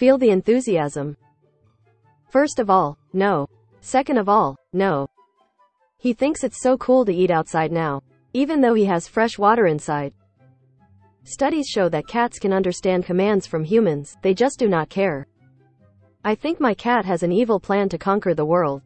Feel the enthusiasm. First of all, no. Second of all, no. He thinks it's so cool to eat outside now, even though he has fresh water inside. Studies show that cats can understand commands from humans, they just do not care. I think my cat has an evil plan to conquer the world.